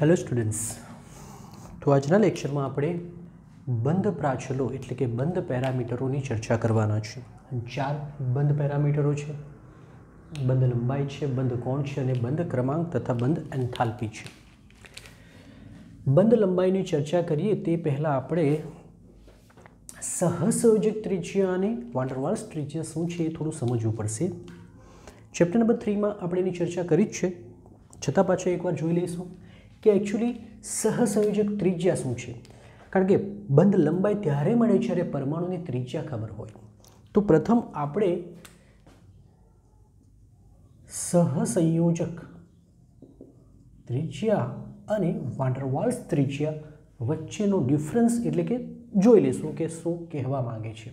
Hello students તો આજના લેક્ચરમાં આપણે બંધ પ્રાચલો એટલે કે બંધ પેરામીટરોની ચર્ચા કરવાના છે. ચાર બંધ પેરામીટરો છે. બંધ લંબાઈ છે, બંધ કોણ છે અને બંધ ક્રમાંક તથા બંધ એન્થાલ્પી છે. બંધ લંબાઈની ચર્ચા કરીએ તે પહેલાં આપણે સહસંયોજક ત્રિજ્યા અને વાંડરવાલ્સ ત્રિજ્યા શું છે એ થોડું સમજવું પડશે. ચેપ્ટર નંબર થ્રીમાં આપણે એની ચર્ચા કરી જ છે. છતાં પાછા એકવાર જોઈ લઈશું. કે એકચ્યુઅલી સહસંયોજક ત્રિજ્યા શું છે? કારણ કે બંધ લંબાઈ ત્યારે મળે જ્યારે પરમાણુની ત્રિજ્યા ખબર હોય. તો પ્રથમ આપણે સહસંયોજક ત્રિજ્યા અને વાંડરવાલ્સ ત્રિજ્યા વચ્ચેનો ડિફરન્સ એટલે કે જોઈ લઈશું કે શું કહેવા માંગે છે.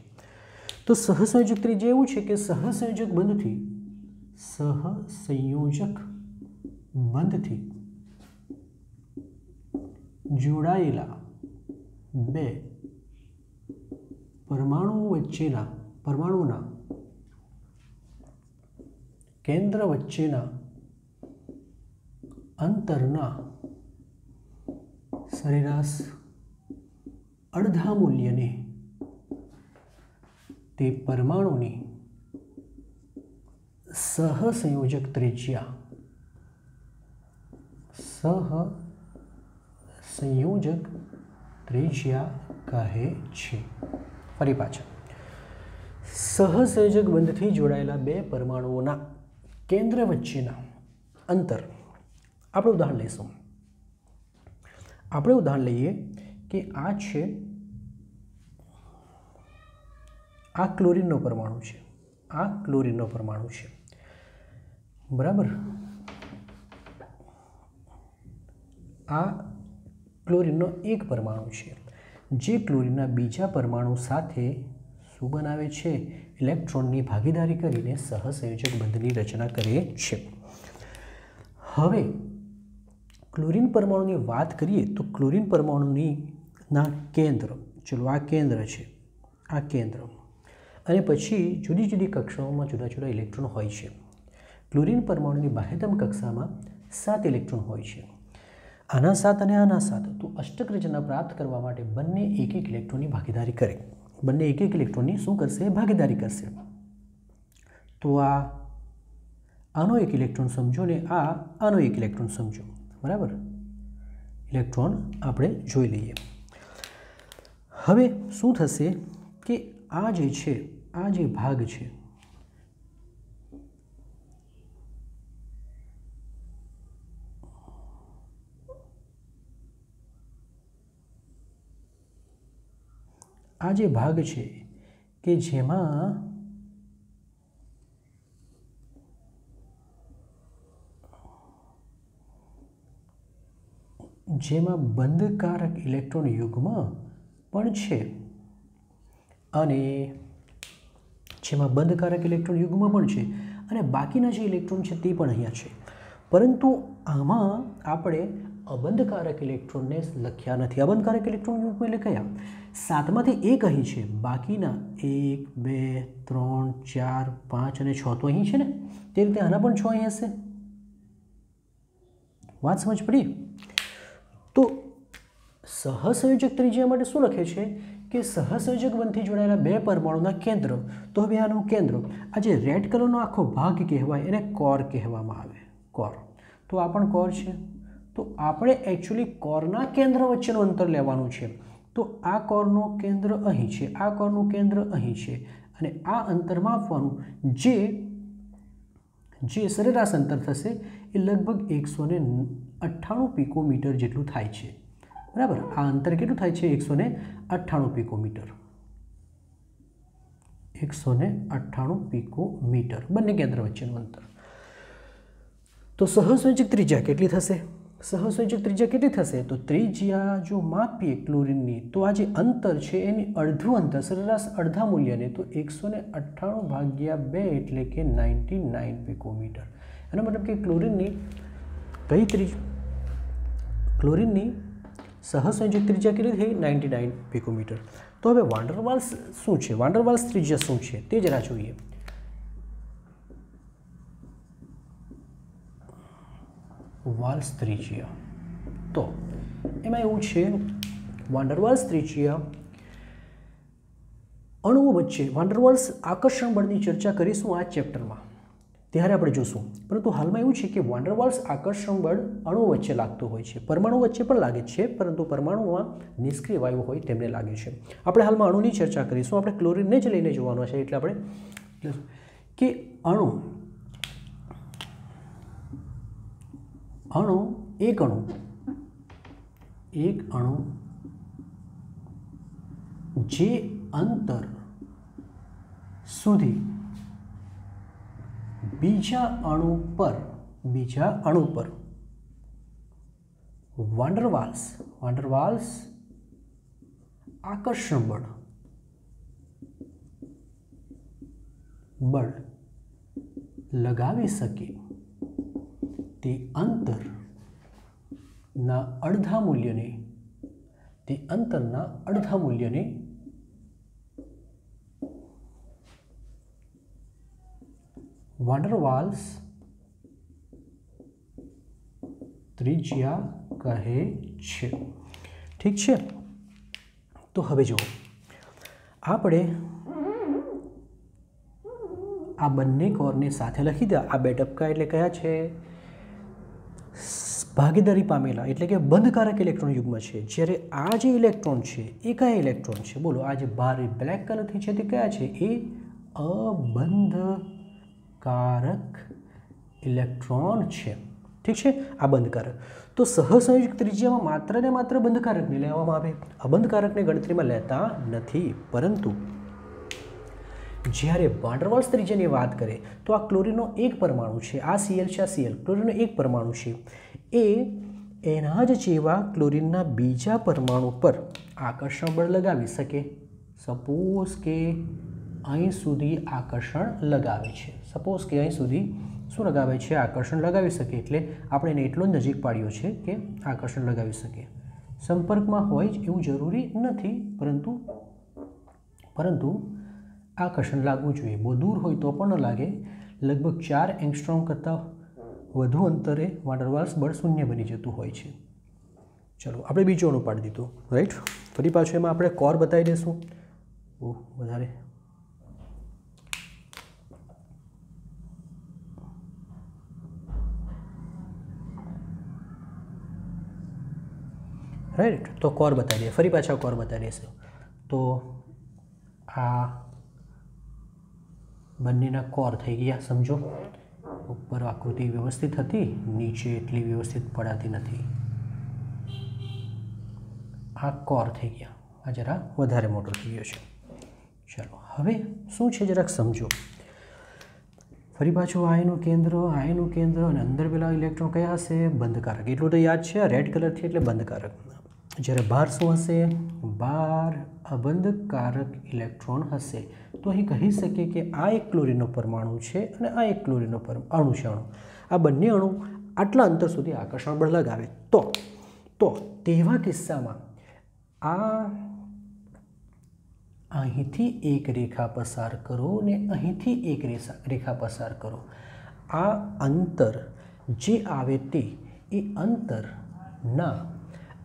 તો સહસંયોજક ત્રિજ્યા એવું છે કે સહસંયોજક બંધથી સહસંયોજક બંધથી જોડાયેલા બે પરમાણુઓ વચ્ચેના, પરમાણુના કેન્દ્ર વચ્ચેના અંતરના સરેરાશ અડધા મૂલ્યને તે પરમાણુની સહસંયોજક ત્રિજ્યા સહસંયોજક ત્રિજ્યા કહે છે. ફરી પાછા. સહસંયોજક બંધથી જોડાયેલા બે પરમાણુઓના કેન્દ્ર વચ્ચેના અંતર. આપણે ઉદાહરણ લઈશું. આપણે ઉદાહરણ લઈએ કે આ છે, આ ક્લોરિનનો પરમાણુ છે, આ ક્લોરિનનો પરમાણુ છે. બરાબર? આ ક્લોરીનનો એક પરમાણુ છે. જે ક્લોરિનના બીજા પરમાણુ સાથે શું બનાવે છે? ઇલેક્ટ્રોનની ભાગીદારી કરીને સહસંયોજક બંધની રચના કરે છે. હવે, ક્લોરીન પરમાણુની વાત કરીએ તો ક્લોરીન પરમાણુની કેન્દ્ર, ચલો આ કેન્દ્ર છે, આ કેન્દ્ર. અને પછી જુદી જુદી કક્ષાઓમાં જુદા જુદા ઇલેક્ટ્રોન હોય છે. ક્લોરીન પરમાણુની બાહ્યતમ કક્ષામાં સાત ઇલેક્ટ્રોન હોય છે. આના સાત અને આના સાત તો અષ્ટક રચના પ્રાપ્ત કરવા માટે બંને એક એક ઇલેક્ટ્રોનની ભાગીદારી કરે. બંને એક એક ઇલેક્ટ્રોનની શું કરશે? ભાગીદારી કરશે. તો આ આનો એક ઇલેક્ટ્રોન સમજો ને આ આનો એક ઇલેક્ટ્રોન સમજો. બરાબર? ઇલેક્ટ્રોન આપણે જોઈ લઈએ. હવે શું થશે કે આ જે છે, આ જે ભાગ છે આ જે ભાગ છે કે જેમાં જેમાં બંધકારક ઇલેક્ટ્રોન યુગ્મ પણ છે. અને જેમાં બંધકારક ઇલેક્ટ્રોન યુગ્મ પણ છે અને બાકીના જે ઇલેક્ટ્રોન છે તે પણ અહીંયા છે. પરંતુ આમાં આપણે અબંધકારક ઇલેક્ટ્રોનને લખ્યા નથી. અબંધકારક ઇલેક્ટ્રોન યુગ્મ એટલે કયા સાતમાંથી એક અહીં છે. બાકીના એક, બે, ત્રણ, ચાર, પાંચ અને છ તો અહીં છે ને? તે રીતે આના પણ છ અહીં હશે. વાત સમજ પડી? તો સહસંયોજક ત્રિજ્યા માટે શું લખે છે? કે સહસંયોજક બનથી જોડાયેલા બે પરમાણુના કેન્દ્ર. તો હવે આનું કેન્દ્ર. આ જે રેડ કલરનો આખો ભાગ કહેવાય, એને કોર કહેવામાં આવે. કોર. તો આ પણ કોર છે. તો આપણે એકચ્યુઅલી કોરના કેન્દ્ર વચ્ચેનું અંતર લેવાનું છે. તો આ કોરનું કેન્દ્ર અહીં છે, આ કોરનું કેન્દ્ર અહીં છે. અને આ અંતર માપવાનું જે જે સરેરાશ અંતર થશે એ લગભગ એકસો ને અઠ્ઠાણું પિકોમીટર જેટલું થાય છે. બરાબર? આ અંતર કેટલું થાય છે? એકસો ને અઠ્ઠાણું પિકોમીટર. એકસો ને અઠ્ઠાણું પિકોમીટર બંને કેન્દ્ર વચ્ચેનું અંતર. તો સહસંયોજક ત્રિજ્યા કેટલી થશે? સહસંયોજક ત્રિજ્યા કેટલી થશે? તો ત્રિજ્યા જો માપીએ ક્લોરિનની, તો આ જે અંતર છે એની અડધું અંતર, સરેરાશ અડધા મૂલ્યને, તો એકસો ને અઠ્ઠાણું ભાગ્યા બે એટલે કે નાઇન્ટી નાઇન પિકોમીટર. એનો મતલબ કે ક્લોરિનની કઈ ત્રિજ, ક્લોરિનની સહસંયોજક ત્રિજ્યા કેટલી થઈ? Ninety nine picometre. તો હવે વાંડરવાલ્સ શું છે? વાંડરવાલ્સ ત્રિજ્યા શું છે? તે જરા જોઈએ. વાલ્સ ત્રિજ્યા તો એમાં એવું છે વાંડરવાલ્સ ત્રિજ્યા અણુઓ વચ્ચે વાંડરવાલ્સ આકર્ષણ બળની ચર્ચા કરીશું આ ચેપ્ટરમાં ત્યારે આપણે જોશું. પરંતુ હાલમાં એવું છે કે વાંડરવાલ્સ આકર્ષણ બળ અણુઓ વચ્ચે લાગતું હોય છે. પરમાણુ વચ્ચે પણ લાગે છે, પરંતુ પરમાણુમાં નિષ્ક્રિય વાયુ હોય તેમને લાગે છે. આપણે હાલમાં અણુની ચર્ચા કરીશું. આપણે ક્લોરિનને જ લઈને જોવાનો છે એટલે આપણે કે અણુ અણુ એક અણુ. એક અણુ જે અંતર સુધી બીજા અણુ પર, બીજા અણુ પર. વાંડરવાલ્સ વાંડરવાલ્સ આકર્ષણ બળ. બળ લગાવી શકે. તે અંતરના અડધા મૂલ્યને, તે અંતરના અડધા મૂલ્યને વાંડરવાલ્સ ત્રિજ્યા કહે છે. ઠીક છે? તો હવે જુઓ. આપણે આ બંને કોરને સાથે લખી દે આ બે ટપકા એટલે કયા છે? ભાગીદારી પામેલા એટલે કે બંધકારક ઇલેક્ટ્રોન યુગ્મ છે. જ્યારે આ જે ઇલેક્ટ્રોન છે, એ કયા ઇલેક્ટ્રોન છે? બોલો, આ જે બારે બ્લેક કલરથી છે, તે કયા છે? એ અબંધકારક ઇલેક્ટ્રોન છે. ઠીક છે? આ બંધકારક. તો સહસંયુક્ત ત્રિજ્યામાં માત્ર ને માત્ર બંધકારકને લેવામાં આવે. અબંધકારકને ગણતરીમાં લેતા નથી. પરંતુ જ્યારે વાંડરવાલ્સ ત્રિજ્યાની વાત કરે, તો આ ક્લોરીનનો એક પરમાણુ છે. આ સીએલ છે, આ સીએલ ક્લોરીનનો એક પરમાણુ છે. એ એના જ જેવા ક્લોરીનના બીજા પરમાણુ પર આકર્ષણ બળ લગાવી શકે. સપોઝ કે અહીં સુધી આકર્ષણ લગાવે છે. સપોઝ કે અહીં સુધી શું લગાવે છે? આકર્ષણ લગાવી શકે. એટલે આપણે એને એટલો નજીક પાડ્યો છે કે આકર્ષણ લગાવી શકે. સંપર્કમાં હોય જ એવું જરૂરી નથી. પરંતુ પરંતુ આકર્ષણ લાગવું જોઈએ. બહુ દૂર હોય તો પણ ન લાગે. લગભગ ચાર એંગસ્ટ્રોમ કરતાં વધુ અંતરે વાંડરવાલ્સ બળ શૂન્ય બની જતું હોય છે. ચલો, આપણે બીજો અણુ પાડી દીધું. રાઈટ ફરી પાછું એમાં આપણે કોર બતાવી દઈશું ઓહ, વધારે. રાઈટ તો કોર બતાવી દઈએ ફરી પાછા કોર બતાવી દઈશું તો આ બંનેના કોર થઈ ગયા, સમજો? ઉપર આકૃતિ વ્યવસ્થિત હતી, નીચે એટલી વ્યવસ્થિત પડાતી નથી. આ કોર થઈ ગયા. આ જરા વધારે મોટો થઈ ગયો છે. ચલો, હવે શું છે જરાક સમજો? ફરી પાછું આયનું કેન્દ્ર આયનું કેન્દ્ર અને અંદર પેલા ઇલેક્ટ્રોન કયા હશે? બંધકારક. એટલું તો યાદ છે રેડ કલરથી એટલે બંધકારક. જ્યારે બાર શું હશે? બાર અબંધકારક ઇલેક્ટ્રોન હશે. તો અહીં કહી શકીએ કે આ એક ક્લોરીનનો પરમાણુ છે અને આ એક ક્લોરીનો પર અણુ છે અણુ આ બંને અણુ આટલા અંતર સુધી આકર્ષણ બળ લગાવે. તો તો તેવા કિસ્સામાં આ અહીંથી એક રેખા પસાર કરો ને અહીંથી એક રેખા પસાર કરો. આ અંતર જે આવે તે, એ અંતરના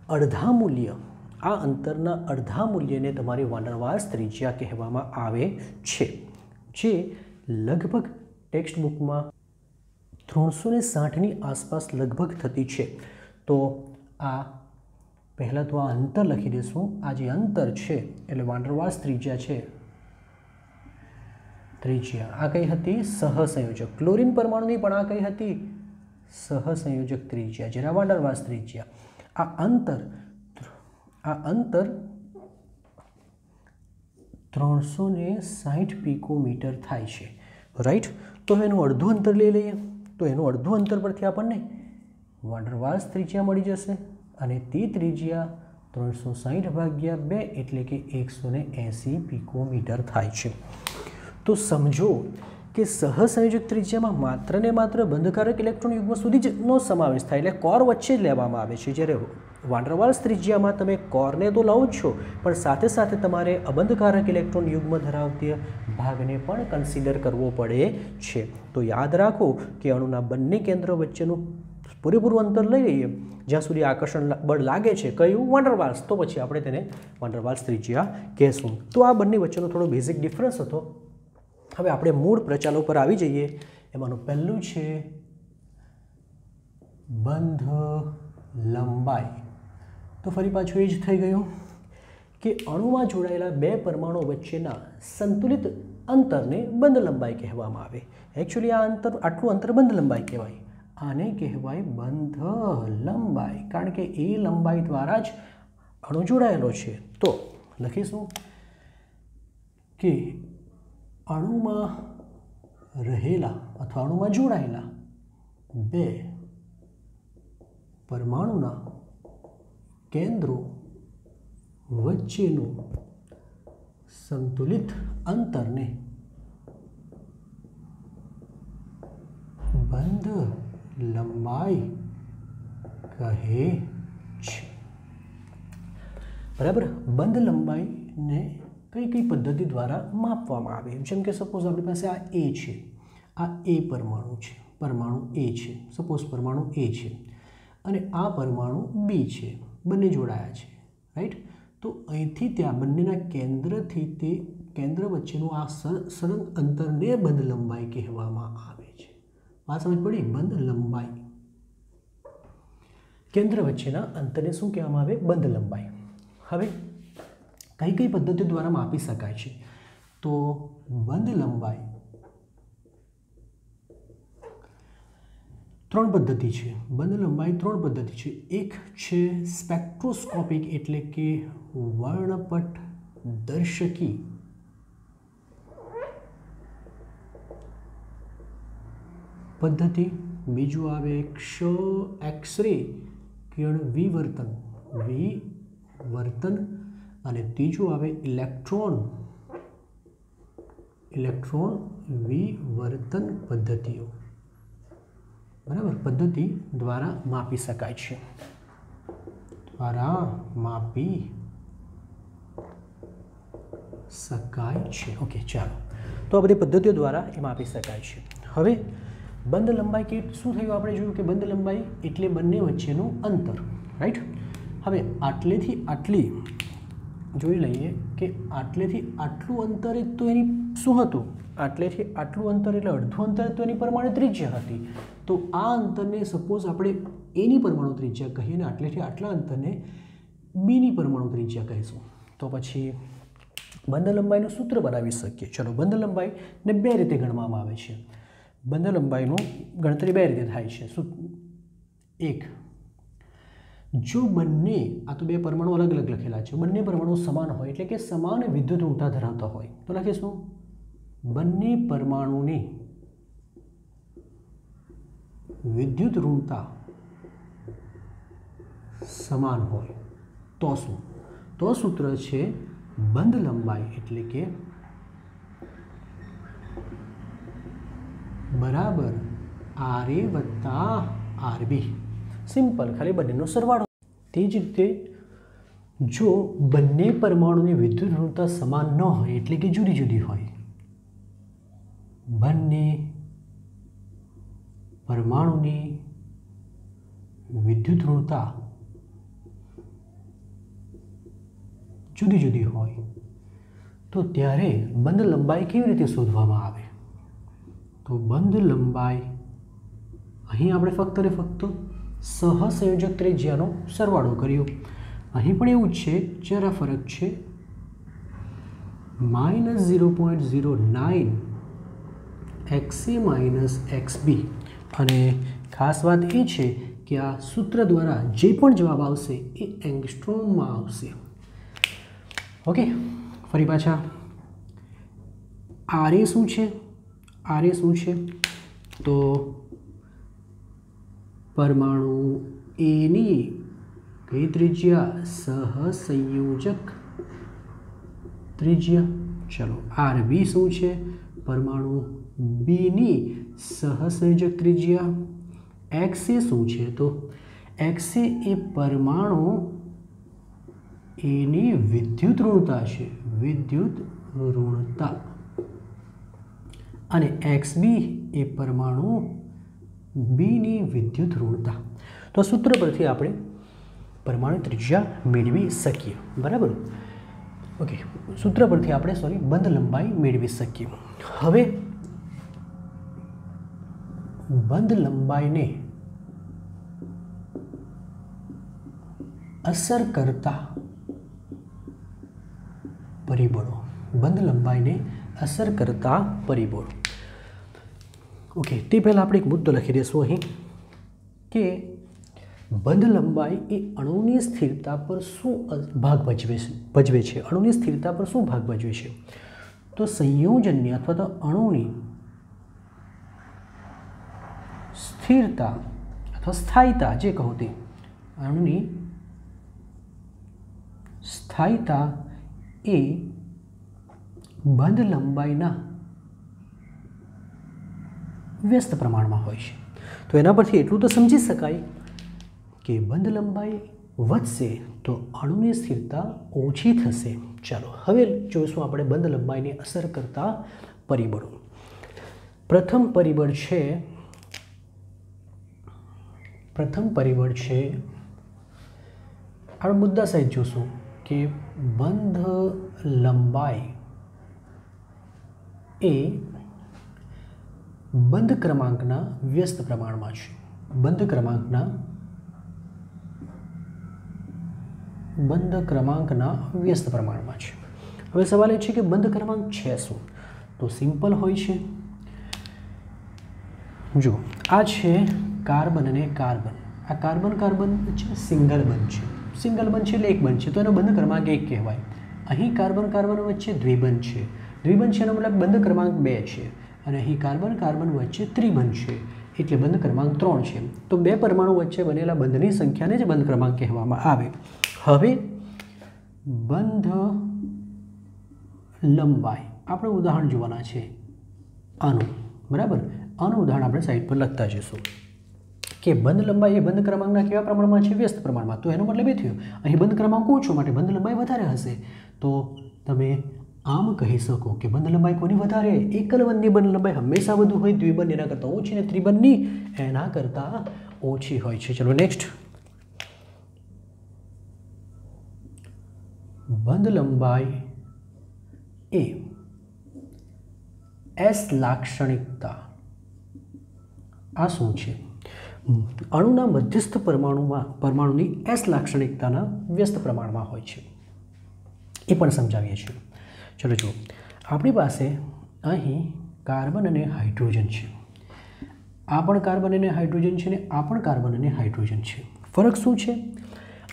અડધા મૂલ્ય, આ અંતરના અડધા મૂલ્યને તમારી વાંડરવાસ ત્રિજ્યા કહેવામાં આવે છે, જે લગભગ ટેક્સ્ટ બુકમાં ત્રણસો ને સાઠની આસપાસ લગભગ થતી છે. તો આ, પહેલાં તો આ અંતર લખી દઈશું આ જે અંતર છે, એટલે વાંડરવાસ ત્રિજ્યા છે. ત્રિજ્યા, આ કઈ હતી? સહસંયોજક. ક્લોરીન પરમાણુની પણ આ કઈ હતી? સહસંયોજક ત્રિજ્યા, જેના વાંડરવાસ ત્રિજ્યા આ અંતર આ અંતર ત્રણસો ને સાઠ પીકોમીટર થાય છે. રાઈટ તો એનું અડધું અંતર લઈ લઈએ. તો એનું અડધું અંતર પરથી આપણને વાંડરવાસ ત્રિજ્યા મળી જશે અને તે ત્રિજ્યા ત્રણસો સાહીઠ ભાગ્યા બે એટલે કે એકસો ને એંસી પીકોમીટર થાય છે. તો સમજો કે સહસંયોજક ત્રિજ્યામાં માત્ર ને માત્ર બંધકારક ઇલેક્ટ્રોન યુગ્મ સુધી જ નો સમાવેશ થાય એટલે કોર વચ્ચે જ લેવામાં આવે છે. જ્યારે વાંડરવાલ્સ ત્રિજ્યામાં તમે કોરને તો લાવો જ છો, પણ સાથે સાથે તમારે અબંધકારક ઇલેક્ટ્રોન યુગ્મ ધરાવતી ભાગને પણ કન્સિડર કરવો પડે છે. તો યાદ રાખો કે અણુના બંને કેન્દ્ર વચ્ચેનું પૂરેપૂરું અંતર લઈ લઈએ, જ્યાં સુધી આકર્ષણ બળ લાગે છે કયું વંડરવાલ્સ તો પછી આપણે તેને વંડરવાલ્સ ત્રિજ્યા કહેશું. તો આ બંને વચ્ચેનો થોડો બેઝિક ડિફરન્સ હતો. હવે આપણે મૂળ પ્રચાલો પર આવી જઈએ. એમાંનું પહેલું છે બંધ લંબાઈ. તો ફરી પાછું એ જ થઈ ગયું કે અણુમાં જોડાયેલા બે પરમાણુ વચ્ચેના સંતુલિત અંતરને બંધ લંબાઈ કહેવામાં આવે. એકચ્યુઅલી આ અંતર, આટલું અંતર બંધ લંબાઈ કહેવાય. આને કહેવાય બંધ લંબાઈ. કારણ કે એ લંબાઈ દ્વારા જ અણુ જોડાયેલો છે. તો લખીશું કે અણુમાં રહેલા અથવા અણુમાં જોડાયેલા બે પરમાણુના કેન્દ્રો વચ્ચેનું સંતુલિત અંતરને બંધ લંબાઈ કહે છે. બરાબર? બંધ લંબાઈને કઈ કઈ પદ્ધતિ દ્વારા માપવામાં આવે? જેમ કે સપોઝ આપણી પાસે આ એ છે. આ એ પરમાણુ છે. પરમાણુ એ છે. સપોઝ પરમાણુ એ છે. અને આ પરમાણુ બી છે. બંને જોડાયા છે. રાઈટ તો અહીંથી ત્યાં બંનેના કેન્દ્રથી તે કેન્દ્ર વચ્ચેનું આ સળંગ અંતરને બંધ લંબાઈ કહેવામાં આવે છે. વાત સમજ પડી? બંધ લંબાઈ. કેન્દ્ર વચ્ચેના અંતરને શું કહેવામાં આવે? બંધ લંબાઈ. હવે કઈ કઈ પદ્ધતિ દ્વારા માપી શકાય છે? તો બંધ લંબાઈ ત્રણ પદ્ધતિ છે. બંધ લંબાઈ ત્રણ પદ્ધતિ છે. એક છે સ્પેક્ટ્રોસ્કોપિક એટલે કે વર્ણપટ દર્શકી. પદ્ધતિ, બીજું આવે ક્ષ, એક્સરે, કિરણ, વિવર્તન. વિવર્તન અને ત્રીજું આવે ઇલેક્ટ્રોન. ઇલેક્ટ્રોન વિવર્તન પદ્ધતિઓ. બરાબર? પદ્ધતિ દ્વારા માપી શકાય છે. દ્વારા માપી શકાય છે. ઓકે, ચાલો. તો આ બધી પદ્ધતિઓ દ્વારા એ માપી શકાય છે. હવે બંધ લંબાઈ કે શું થયું? આપણે જોયું કે બંધ લંબાઈ એટલે બંને વચ્ચેનું અંતર. રાઈટ હવે આટલેથી આટલી જોઈ લઈએ કે આટલેથી આટલું અંતર તો એની શું હતું? આટલેથી આટલું અંતર એટલે અડધું અંતર તો એની પરમાણુ ત્રિજ્યા હતી. તો આ અંતરને સપોઝ આપણે એની પરમાણુ ત્રિજ્યા કહીએ અને આટલેથી આટલા અંતરને બીની પરમાણુ ત્રિજ્યા કહીશું. તો પછી બંધ લંબાઈનું સૂત્ર બનાવી શકીએ. ચલો, બંધ લંબાઈને બે રીતે ગણવામાં આવે છે. બંધ લંબાઈનું ગણતરી બે રીતે થાય છે. શું? એક જો બંને, આ તો બે પરમાણુ અલગ અલગ લખેલા છે, બંને પરમાણુ સમાન હોય એટલે કે સમાન વિદ્યુત ઋણતા ધરાવતા હોય, તો લખીશું બંને પરમાણુની વિદ્યુત ઋણતા સમાન હોય. તો શું? તો સૂત્ર છે બંધ લંબાઈ એટલે કે બરાબર આર એ વત્તા આરબી સિમ્પલ, ખાલી બંનેનો સરવાળો. તે જ રીતે જો બંને પરમાણુની વિદ્યુત ઋણતા સમાન ન હોય, એટલે કે જુદી જુદી હોય, બંને પરમાણુની વિદ્યુત ઋણતા જુદી જુદી હોય, તો ત્યારે બંધ લંબાઈ કેવી રીતે શોધવામાં આવે? તો બંધ લંબાઈ, અહીં આપણે ફક્ત ને ફક્ત સહસંયોજક ત્રિજ્યાનો સરવાળો કર્યો. અહીં પણ એવું જ છે, જરા ફરક છે. Minus zero point zero nine XC minus X B. અને ખાસ વાત એ છે કે આ સૂત્ર દ્વારા જે પણ જવાબ આવશે એ એંગસ્ટ્રોમમાં આવશે. ઓકે, ફરી પાછા. આરે શું છે? આરે શું છે? તો પરમાણુ એની કઈ ત્રિજ્યા સહસંયોજક ત્રિજ્યા. ચલો આર બી શું છે? પરમાણુ બીની સહસંયોજક ત્રિજ્યા. એક્સ એ શું છે તો? એક્સ એ પરમાણુ એની વિદ્યુત ઋણતા છે, વિદ્યુત ઋણતા. અને એક્સ બી એ પરમાણુ બીની વિદ્યુત ઋણતા. તો આ સૂત્ર પરથી આપણે પરમાણુ ત્રિજ્યા મેળવી શકીએ. બરાબર? ઓકે સૂત્ર પરથી આપણે સોરી બંધ લંબાઈ મેળવી શકીએ. હવે, બંધ લંબાઈને અસર કરતા પરિબળો. બંધ લંબાઈને અસર કરતા પરિબળો. ઓકે, તે પહેલાં આપણે એક મુદ્દો લખી દઈશું અહીં કે બંધ લંબાઈ એ અણુની સ્થિરતા પર શું ભાગ ભજવે છે ભજવે છે? અણુની સ્થિરતા પર શું ભાગ ભજવે છે? તો સંયોજનની અથવા તો અણુની સ્થિરતા અથવા સ્થાયીતા, જે કહો તે, અણુની સ્થાયીતા એ બંધ લંબાઈના વ્યસ્ત પ્રમાણમાં હોય છે. તો એના પરથી એટલું તો સમજી શકાય કે બંધ લંબાઈ વધશે તો અણુની સ્થિરતા ઓછી થશે. ચાલો, હવે જોઈશું આપણે બંધ લંબાઈને અસર કરતા પરિબળો. પ્રથમ પરિબળ છે, પ્રથમ પરિબળ છે આપણે મુદ્દા સહિત જોશું કે બંધ લંબાઈ એ બંધ ક્રમાંકના વ્યસ્ત પ્રમાણમાં છે. બંધ ક્રમાંકના બંધ ક્રમાંકના વ્યસ્ત પ્રમાણમાં છે. હવે સવાલ એ છે કે બંધ ક્રમાંક છે શું? તો સિમ્પલ હોય છે. જો, આ છે કાર્બન અને કાર્બન. આ કાર્બન કાર્બન છે, સિંગલ બંધ છે. સિંગલ બંધ છે એટલે એક બંધ છે. તો એનો બંધ ક્રમાંક એક કહેવાય. અહીં કાર્બન કાર્બન વચ્ચે દ્વિબંધ છે. દ્વિબંધ છે એનો મતલબ બંધ ક્રમાંક બે છે. અને અહીં કાર્બન કાર્બન વચ્ચે ત્રિબંધ છે. એટલે બંધ ક્રમાંક ત્રણ છે. તો બે પરમાણુ વચ્ચે બનેલા બંધની સંખ્યાને જ બંધ ક્રમાંક કહેવામાં આવે. હવે બંધ લંબાઈ. આપણે ઉદાહરણ જોવાના છે. આનું. બરાબર? આનું ઉદાહરણ આપણે સાઈડ પર લખતા જઈશું. કે બંધ લંબાઈ એ બંધ ક્રમાંકના કેવા પ્રમાણમાં છે? વ્યસ્ત પ્રમાણમાં. તો એનો મતલબ એ થયો. અહીં બંધ ક્રમાંક ઓછો માટે બંધ લંબાઈ વધારે હશે. તો તમે આમ કહી શકો કે બંધ લંબાઈ કોની વધારે? એકલ બંધની બંધ લંબાઈ હંમેશા વધુ હોય, દ્વિબંધ એના કરતાં ઓછી ને ત્રિબંધની એના કરતાં ઓછી હોય છે. ચલો નેક્સ્ટ બંધ લંબાઈ એ એસ લાક્ષણિકતા. આ શું છે? અણુના મધ્યસ્થ પરમાણુમાં, પરમાણુની એસ લાક્ષણિકતાના વ્યસ્ત પ્રમાણમાં હોય છે. એ પણ સમજાવીએ છીએ. ચલો જુઓ. આપણી પાસે અહીં કાર્બન અને હાઇડ્રોજન છે. આ પણ કાર્બન અને હાઇડ્રોજન છે ને આ પણ કાર્બન અને હાઇડ્રોજન છે. ફરક શું છે?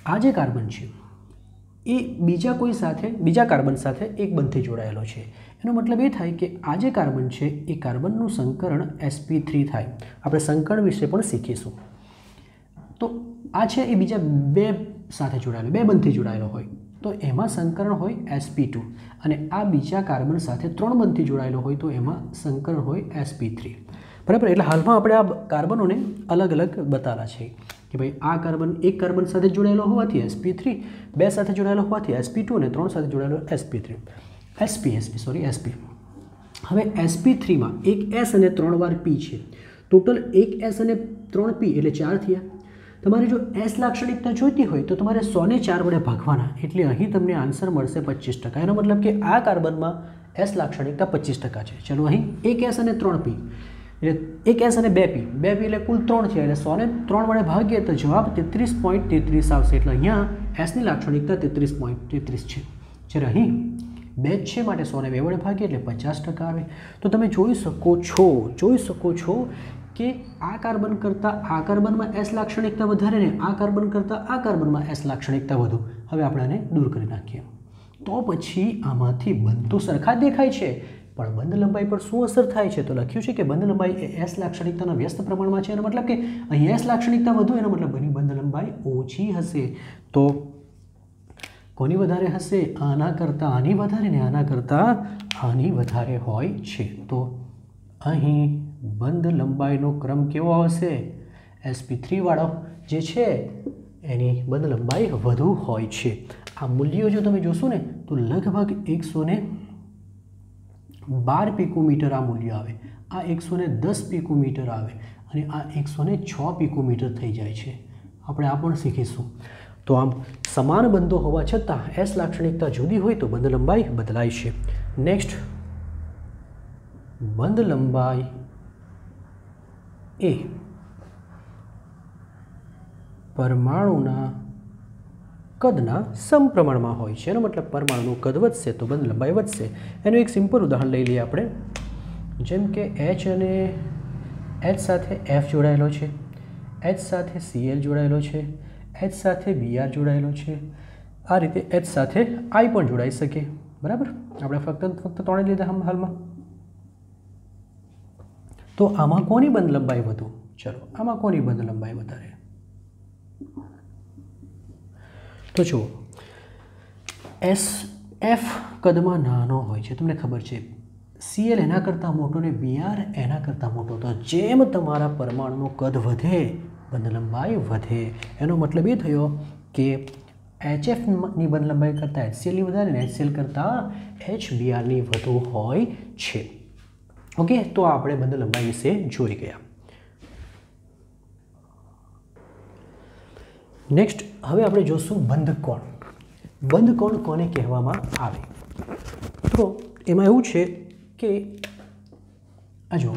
આ જે કાર્બન છે, એ બીજા કોઈ સાથે, બીજા કાર્બન સાથે એક બંધથી જોડાયેલો છે. એનો મતલબ એ થાય કે આ જે કાર્બન છે, એ કાર્બનનું સંકરણ એસપી થ્રી થાય. આપણે સંકરણ વિશે પણ શીખીશું. તો આ છે એ બીજા બે સાથે જોડાયેલો, બે બંધથી જોડાયેલો હોય. તો એમાં સંકરણ હોય એસપી ટુ અને આ બીજા કાર્બન સાથે ત્રણ બંધથી જોડાયેલો હોય તો એમાં સંકરણ હોય એસપી થ્રી બરાબર? એટલે હાલમાં આપણે આ કાર્બનોને અલગ અલગ બતાવ્યા છે કે ભાઈ આ કાર્બન એક કાર્બન સાથે જોડાયેલો હોવાથી એસપી થ્રી બે સાથે જોડાયેલો હોવાથી એસપી ટુ અને ત્રણ સાથે જોડાયેલો SP three SP SP sorry SP હવે એસપી થ્રીમાં એક એસ અને ત્રણ વાર પી છે. ટોટલ એક એસ અને ત્રણ પી એટલે ચાર થયા. તમારે જો એસ લાક્ષણિકતા જોઈતી હોય તો તમારે સોને ચાર વડે ભાગવાના. એટલે અહીં તમને આન્સર મળશે પચીસ ટકા. એનો મતલબ કે આ કાર્બનમાં એસ લાક્ષણિકતા પચીસ ટકા છે. ચલો અહીં એક એસ અને ત્રણ પી. એટલે એક એસ અને બે પી. બે પી એટલે કુલ ત્રણ છે. એટલે સોને ત્રણ વડે ભાગીએ તો જવાબ તેત્રીસ પોઈન્ટ તેત્રીસ આવશે. એટલે અહીંયા એસની લાક્ષણિકતા તેત્રીસ પોઈન્ટ તેત્રીસ છે. જ્યારે અહીં બે છે માટે સોને બે વડે ભાગીએ એટલે પચાસ ટકા આવે. તો તમે જોઈ શકો છો, જોઈ શકો છો કે આ કાર્બન કરતાં આ કાર્બનમાં એસ લાક્ષણિકતા વધારે ને આ કાર્બન કરતાં આ કાર્બનમાં એસ લાક્ષણિકતા વધુ. હવે આપણે આને દૂર કરી નાખીએ. તો પછી આમાંથી બંધ તો સરખા દેખાય છે, પણ બંધ લંબાઈ પર શું અસર થાય છે? તો લખ્યું છે કે બંધ લંબાઈ એ એસ લાક્ષણિકતાના વ્યસ્ત પ્રમાણમાં છે, એનો મતલબ કે અહીં એસ લાક્ષણિકતા વધુ, એનો મતલબ એની બંધ લંબાઈ ઓછી હશે. તો કોની વધારે હશે? આના કરતાં આની વધારે ને આના કરતાં આની વધારે હોય છે. તો અહીં બંધ લંબાઈનો ક્રમ કેવો આવશે એસપી થ્રીવાળો જે છે, એની બંધ લંબાઈ વધુ હોય છે. આ મૂલ્યો જો તમે જોશો ને, તો લગભગ એકસો ને બાર પિકોમીટર આ મૂલ્ય આવે. આ એકસો ને દસ પિકોમીટર આવે અને આ એકસો ને છ પિકોમીટર થઈ જાય છે. આપણે આ પણ શીખીશું. તો આમ સમાન બંધો હોવા છતાં એસ લાક્ષણિકતા જુદી હોય તો બંધ લંબાઈ બદલાય છે. નેક્સ્ટ બંધ લંબાઈ એ પરમાણુના કદના સમપ્રમાણમાં હોય છે. એનો મતલબ પરમાણુનું કદ વધશે તો બંધ લંબાઈ વધશે. એનું એક સિમ્પલ ઉદાહરણ લઈ લઈએ આપણે. જેમ કે એચ અને એચ સાથે એફ જોડાયેલો છે. એચ સાથે સીએલ જોડાયેલો છે. એચ સાથે બીઆર જોડાયેલો છે. આ રીતે એચ સાથે આઈ પણ જોડાઈ શકે. બરાબર? આપણે ફક્ત ફક્ત ત્રણે લીધા હાલમાં. તો આમાં કોની બંધ લંબાઈ વધુ? ચલો, આમાં કોની બંધ લંબાઈ વધારે? તો જુઓ એસ એફ કદમાં નાનો હોય છે. તમને ખબર છે સીએલ એના કરતાં મોટો ને બીઆર એના કરતાં મોટો. તો જેમ તમારા પરમાણુનું કદ વધે, બંધ લંબાઈ વધે. એનો મતલબ એ થયો કે એચએફની બંધ લંબાઈ કરતાં એચસીએલની વધારે ને એચસીએલ કરતાં એચબીઆરની વધુ હોય છે. ઓકે, તો આપણે બંધ લંબાઈ વિશે જોઈ ગયા. નેક્સ્ટ હવે આપણે જોશું બંધ કોણ બંધ કોણ કોને કહેવામાં આવે? તો એમાં એવું છે કે, આ જો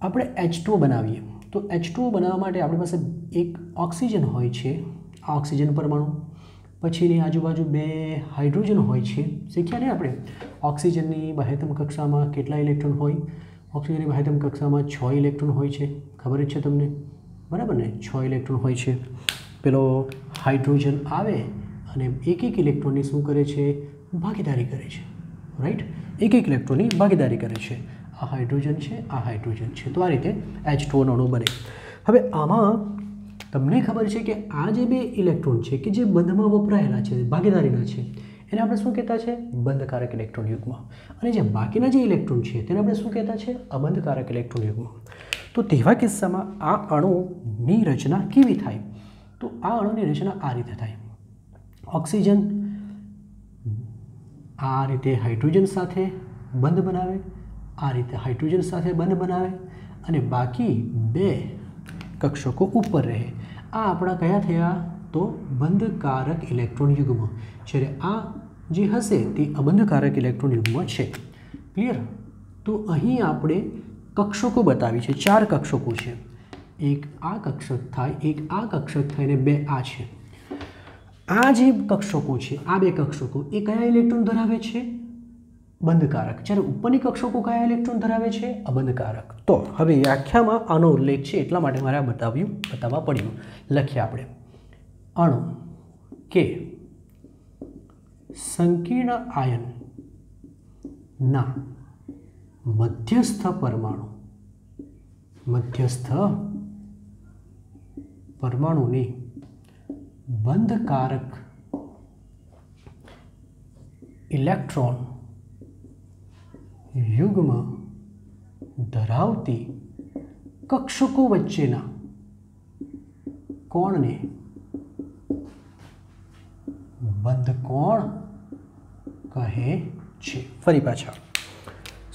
આપણે એચ બનાવીએ. તો એચ બનાવવા માટે આપણી પાસે એક ઓક્સિજન હોય છે. આ ઓક્સિજન પરમાણુ પછીની આજુબાજુ બે હાઇડ્રોજન હોય છે. શીખ્યા ને આપણે? ઓક્સિજનની બાહ્યતમ કક્ષામાં કેટલા ઇલેક્ટ્રોન હોય? ઓક્સિજનની બાહ્યતમ કક્ષામાં છ ઇલેક્ટ્રોન હોય છે. ખબર જ છે તમને? બરાબર ને? છ ઇલેક્ટ્રોન હોય છે. પેલો હાઇડ્રોજન આવે અને એક એક ઇલેક્ટ્રોનની શું કરે છે? ભાગીદારી કરે છે. રાઈટ એક એક ઇલેક્ટ્રોનની ભાગીદારી કરે છે. આ હાઇડ્રોજન છે, આ હાઇડ્રોજન છે. તો આ રીતે એચ ટુ અણુ બને. હવે આમાં તમને ખબર છે કે આ જે બે ઇલેક્ટ્રોન છે કે જે બંધમાં વપરાયેલા છે, ભાગીદારીના છે, એને આપણે શું કહેતા છે? બંધકારક ઇલેક્ટ્રોન યુગમાં. અને જે બાકીના જે ઇલેક્ટ્રોન છે, તેને આપણે શું કહેતા છે? અબંધકારક ઇલેક્ટ્રોન યુગમાં. તો તેવા કિસ્સામાં આ અણુની રચના કેવી થાય? તો આ અણુની રચના આ રીતે થાય. ઓક્સિજન આ રીતે હાઇડ્રોજન સાથે બંધ બનાવે, આ રીતે હાઇડ્રોજન સાથે બંધ બનાવે, અને બાકી બે કક્ષકો ઉપર રહે. આ આપણા કયા થયા? તો બંધકારક ઇલેક્ટ્રોન યુગમાં. જ્યારે આ જે હશે તે અબંધકારક ઇલેક્ટ્રોન યુગમાં છે. ક્લિયર તો અહીં આપણે કક્ષકો બતાવી છે. ચાર કક્ષકો છે. એક આ કક્ષક થાય, એક આ કક્ષક અને બે આ છે. આ જે કક્ષકો છે, આ બે કક્ષકો, એ કયા ઇલેક્ટ્રોન ધરાવે છે? બંધકારક. જ્યારે ઉપરની કક્ષકો કયા ઇલેક્ટ્રોન ધરાવે છે? અબંધકારક. તો હવે વ્યાખ્યામાં આનો ઉલ્લેખ છે એટલા માટે મારે આ બતાવ્યું, બતાવવા પડ્યું. લખીએ આપણે. અણુ કે સંકીર્ણ આયન ના મધ્યસ્થ પરમાણુ, મધ્યસ્થ પરમાણુની બંધકારક ઇલેક્ટ્રોન યુગ્મ ધરાવતી કક્ષકો વચ્ચેના કોણને બંધ કોણ કહે છે. ફરી પાછા.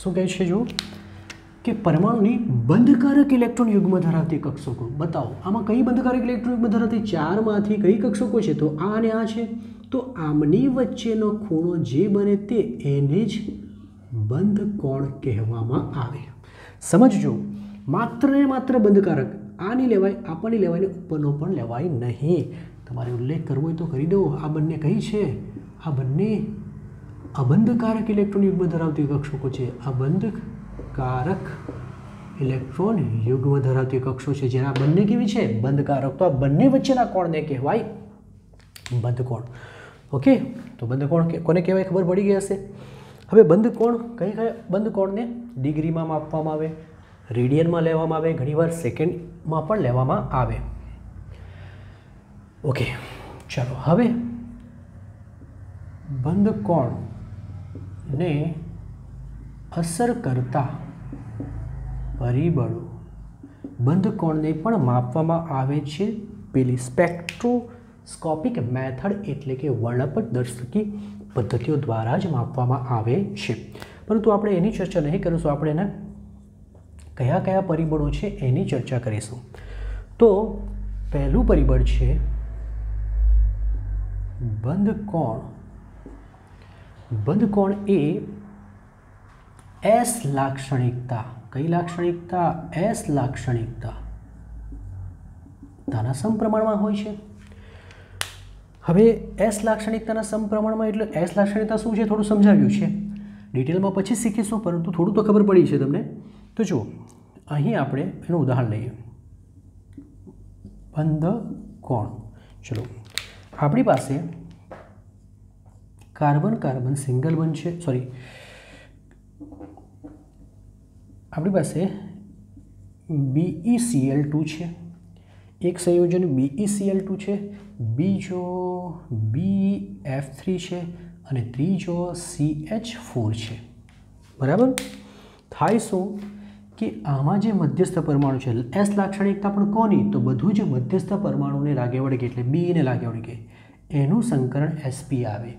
શું કહે છે જો કે પરમાણુની બંધકારક ઇલેક્ટ્રોન યુગ્મ ધરાવતી કક્ષકો. બતાવો, આમાં કઈ બંધકારક ઇલેક્ટ્રોન યુગ્મ ધરાવતી? ચારમાંથી કઈ કક્ષકો છે? તો આ અને આ છે. તો આમની વચ્ચેનો ખૂણો જે બને તે એને જ બંધ કોણ કહેવામાં આવે. સમજજો, માત્ર ને માત્ર બંધકારક આ નહીં લેવાય, આપણને લેવાય ને ઉપરનો પણ લેવાય નહીં. તમારે ઉલ્લેખ કરવો હોય તો કરી દો. આ બંને કઈ છે? આ બંને અબંધકારક ઇલેક્ટ્રોન યુગ્મ ધરાવતી કક્ષકો છે. અબંધકારક ઇલેક્ટ્રોન યુગ્મ ધરાવતી કક્ષો છે. જેના બંને કેવી છે? બંધકારક. તો આ બંને વચ્ચેના કોણને કહેવાય બંધ કોણ ઓકે? તો બંધ કોણ કે- કોને કહેવાય? ખબર પડી ગઈ હશે? હવે બંધ કોણ? કઈ કઈ બંધ કોણને? ડિગ્રીમાં માપવામાં આવે, રેડિયનમાં લેવામાં આવે, ઘણીવાર સેકન્ડમાં પણ લેવામાં આવે. ઓકે, ચાલો હવે બંધ કોણને અસર કરતા પરિબળો બંધ કોણને પણ માપવામાં આવે છે. પેલી સ્પેક્ટ્રોસ્કોપિક મેથડ એટલે કે વર્ણપટદર્શકી પદ્ધતિઓ દ્વારા જ માપવામાં આવે છે. પરંતુ આપણે એની ચર્ચા નહીં કરીશું, આપણે એના કયા કયા પરિબળો છે એની ચર્ચા કરીશું. તો પહેલું પરિબળ છે બંધ કોણ બંધ કોણ એ એસ લાક્ષણિકતા. કઈ લાક્ષણિકતા? એસ લાક્ષણિકતા. તાના સમપ્રમાણમાં હોય છે. હવે એસ લાક્ષણિકતાના સમપ્રમાણમાં એટલે એસ લાક્ષણિકતા શું છે થોડું સમજાવ્યું છે. ડિટેલમાં પછી શીખીશું, પરંતુ થોડું તો ખબર પડી છે તમને. તો જુઓ, અહીં આપણે એનું ઉદાહરણ લઈએ. બંધ કોણ? ચલો, આપણી પાસે કાર્બન કાર્બન સિંગલ બંધ છે. સોરી આપણી પાસે બીઈસીએલ ટુ છે. એક સંયોજન બીઈસીએલ ટુ છે. બીજો બી એફ થ્રી છે અને ત્રીજો સી એચ ફોર છે. બરાબર? થાય શું કે આમાં જે મધ્યસ્થ પરમાણુ છે એસ લાક્ષણિકતા પણ કોની? તો બધું જ મધ્યસ્થ પરમાણુને લાગે વળગે એટલે બીને લાગે વળગે એનું સંકરણ એસપી આવે.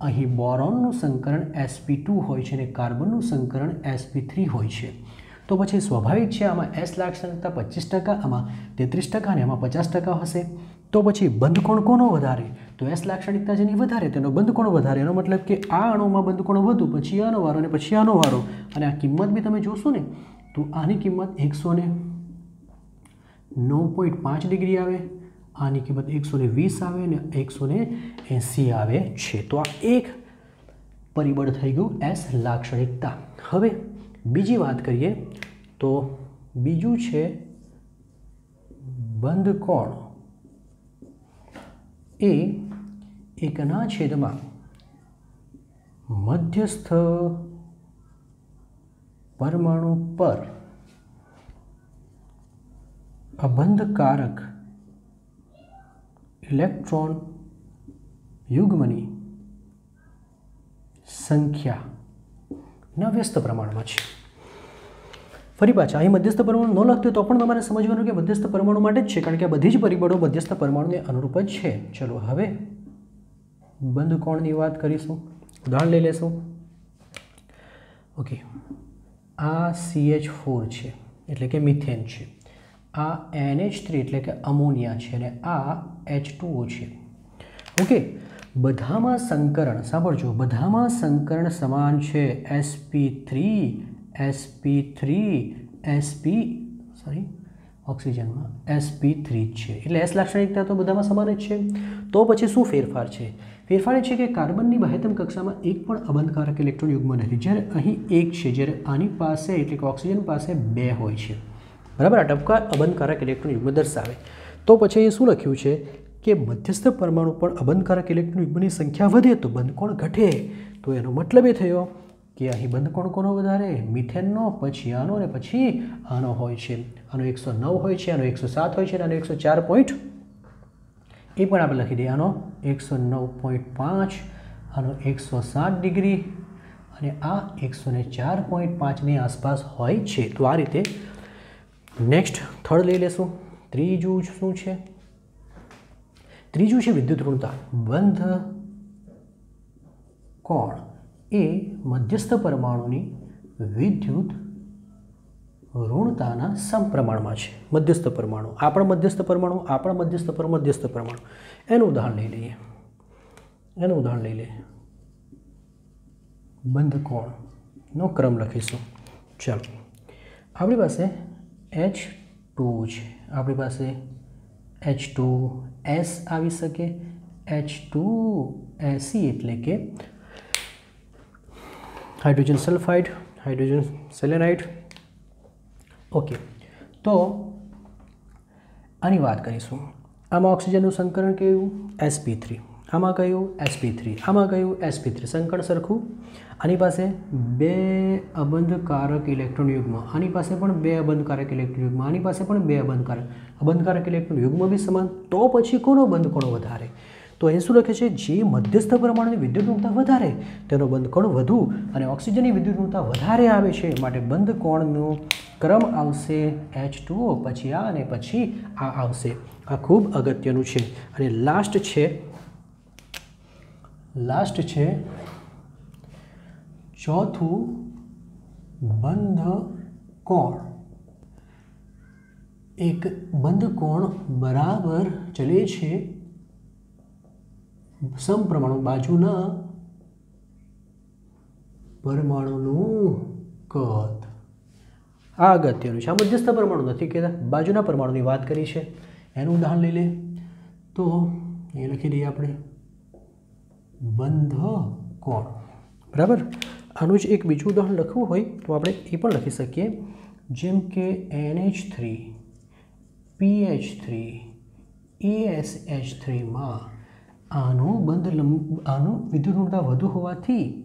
અહીં બોરોનનું સંકરણ એસપી ટુ હોય છે અને કાર્બનનું સંકરણ એસપી થ્રી હોય છે. તો પછી સ્વાભાવિક છે, આમાં એસ લાક્ષણિકતા પચીસ ટકા, આમાં તેત્રીસ ટકા અને આમાં પચાસ ટકા હશે. તો પછી બંધકોણ કોનો વધારે? તો એસ લાક્ષણિકતા જેની વધારે, તેનો બંધકોણ વધારે. એનો મતલબ કે આ અણુમાં બંધકોણ વધુ, પછી આનો વારો અને પછી આનો વારો. અને આ કિંમત બી તમે જોશો ને, તો આની કિંમત એકસો ને નવ પોઈન્ટ પાંચ ડિગ્રી આવે, આની કિંમત એકસો ને વીસ આવે અને એકસો ને એંસી આવે છે. તો આ એક પરિબળ થઈ ગયું એસ લાક્ષણિકતા. હવે બીજી વાત કરીએ, તો બીજું છે બંધ કોણ એ એકના છેદમાં મધ્યસ્થ પરમાણુ પર અબંધકારક ઇલેક્ટ્રોન યુગ્મની સંખ્યાના વ્યસ્ત પ્રમાણમાં છે. ફરી પાછા, અહીં મધ્યસ્થ પરમાણુ ન લખતું તો પણ તમારે સમજવાનું કે મધ્યસ્થ પરમાણુ માટે જ છે, કારણ કે આ બધી જ પરિબળો મધ્યસ્થ પરમાણુને અનુરૂપ જ છે. ચલો હવે બંધ કોણની વાત કરીશું, ઉદાહરણ લઈ લેશું. ઓકે આ સી એચ ફોર છે, એટલે કે મિથેન છે. આ એનએચ થ્રી એટલે કે અમોનિયા છે, અને આ એચ ટુઓ છે. ઓકે બધામાં સંકરણ, સાંભળજો, બધામાં સંકરણ સમાન છે SP three SP three SP sorry ઓક્સિજનમાં SP three છે. એટલે એસ લાક્ષણિકતા તો બધામાં સમાન જ છે. તો પછી શું ફેરફાર છે? ફેરફાર એ છે કે કાર્બનની બાહ્યતમ કક્ષામાં એક પણ અબંધકારક ઇલેક્ટ્રોન યુગ્મ નથી. જ્યારે અહીં એક છે, જ્યારે આની પાસે એટલે કે ઓક્સિજન પાસે બે હોય છે. બરાબર? આ ટપકા અબંધકારક ઇલેક્ટ્રોન યુગ્મ દર્શાવે. તો પછી એ શું લખ્યું છે? કે મધ્યસ્થ પરમાણુ પણ અબંધકારક ઇલેક્ટ્રોન યુગ્મની સંખ્યા વધે તો બંધકોણ ઘટે? તો એનો મતલબ એ થયો કે અહીં બંધકોણ કોનો વધારે, મિથેનનો, પછી આનો અને પછી આનો હોય છે. આનો એકસો નવ હોય છે, આનો એકસો સાત હોય છે અને આનો એકસો ચાર પોઈન્ટ. એ પણ આપણે લખી દઈએ. આનો એકસો નવ પોઈન્ટ પાંચ, આનો એકસો સાત ડિગ્રી અને આ એકસો ને ચાર પોઈન્ટ પાંચની આસપાસ હોય છે. તો આ રીતે નેક્સ્ટ થર્ડ લઈ લેશું. ત્રીજું શું છે? ત્રીજું છે વિદ્યુત ઋણતા. બંધ કોણ? એ મધ્યસ્થ પરમાણુની વિદ્યુત ઋણતાના સમપ્રમાણમાં છે. મધ્યસ્થ પરમાણુ. આપણા મધ્યસ્થ પરમાણુ આપણા મધ્યસ્થ પર મધ્યસ્થ પરમાણુ. એનું ઉદાહરણ લઈ લઈએ. એનું ઉદાહરણ લઈ લઈએ. બંધ કોણનો ક્રમ લખીશું. ચાલો. આપણી પાસે એચ ટુ છે. આપણી પાસે એચ ટુ એસ આવી શકે. એચ ટુ એસી એટલે કે hydrogen sulphide, hydrogen selenide. Okay, તો આની વાત કરીશું. આમાં ઓક્સિજનનું સંકરણ કયું એસપી થ્રી આમાં કયું? એસપી થ્રી આમાં કયું? એસપી થ્રી સંકરણ સરખું. આની પાસે બે અબંધકારક ઇલેક્ટ્રોન યુગ્મ. આની પાસે પણ બે અબંધકારક ઇલેક્ટ્રોન યુગ્મ. આની પાસે પણ બે અબંધકારક. અબંધકારક ઇલેક્ટ્રોન યુગ્મ બી સમાન. તો પછી કોનો બંધ કોણ વધારે? તો એ શું લખે છે, જે મધ્યસ્થ પ્રમાણની વિદ્યુત વધારે, તેનો બંધ કોણ વધુ અને ઓક્સિજનની વિદ્યુત વધારે આવે છે માટે બંધ કોણનો ક્રમ આવશે એચ ટુઓ પછી આ અને પછી આ આવશે. આ ખૂબ અગત્યનું છે. અને લાસ્ટ છે લાસ્ટ છે, ચોથું બંધ કોણ. એક બંધ કોણ બરાબર ચલે છે સમપ્રમાણુ બાજુના પરમાણુનું કદ. આ અગત્યનું છે. આ મધ્યસ્થ પરમાણુ નથી કહેતા બાજુના પરમાણુની વાત કરી છે. એનું ઉદાહરણ લઈ લે. તો એ લખી દઈએ આપણે. બંધ કોણ બરાબર? આનું જ એક બીજું ઉદાહરણ લખવું હોય તો આપણે એ પણ લખી શકીએ. જેમ કે NH three, PH three ASH થ્રીમાં આનું બંધ લંબ આનું વિદ્યુત વધુ હોવાથી